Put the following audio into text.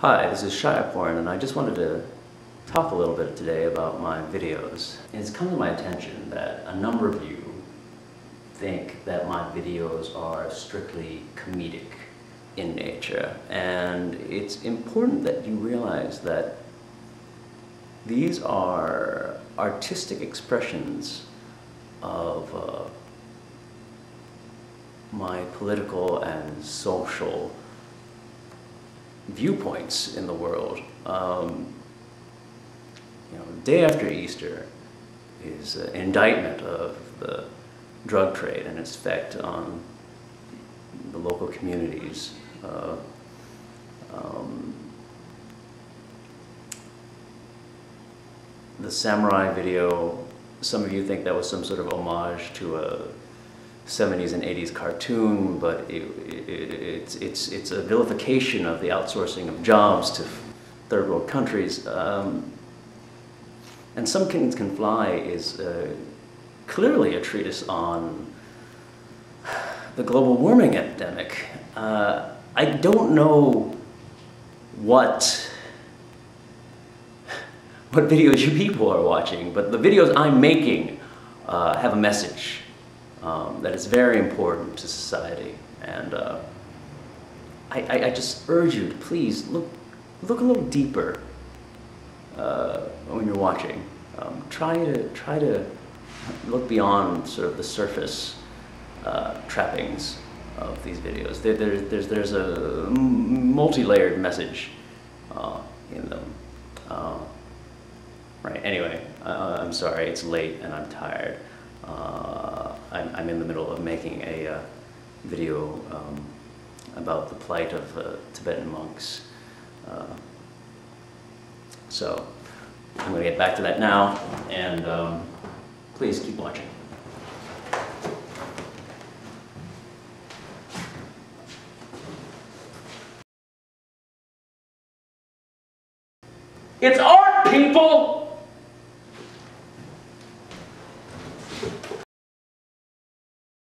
Hi, this is Shyaporn, and I just wanted to talk a little bit today about my videos. It's come to my attention that a number of you think that my videos are strictly comedic in nature, and it's important that you realize that these are artistic expressions of uh, my political and social viewpoints in the world. Um, you know, the day after Easter is an indictment of the drug trade and its effect on the local communities. Uh, um, the samurai video, some of you think that was some sort of homage to a 70s and 80s cartoon, but it, it, it's, it's, it's a vilification of the outsourcing of jobs to third world countries. Um, and Some Kings Can Fly is uh, clearly a treatise on the global warming epidemic. Uh, I don't know what what videos you people are watching, but the videos I'm making uh, have a message um, that is very important to society. And uh, I, I, I, just urge you to please look, look a little deeper uh, when you're watching. Um, try to try to look beyond sort of the surface uh, trappings of these videos. There, there, there's, there's a multi-layered message uh, in them. Uh, right, anyway, uh, I'm sorry, it's late and I'm tired. I'm, I'm, in the middle of making a uh, video um, about the plight of uh, Tibetan monks. Uh, so I'm going to get back to that now, and um, please keep watching. It's art, people!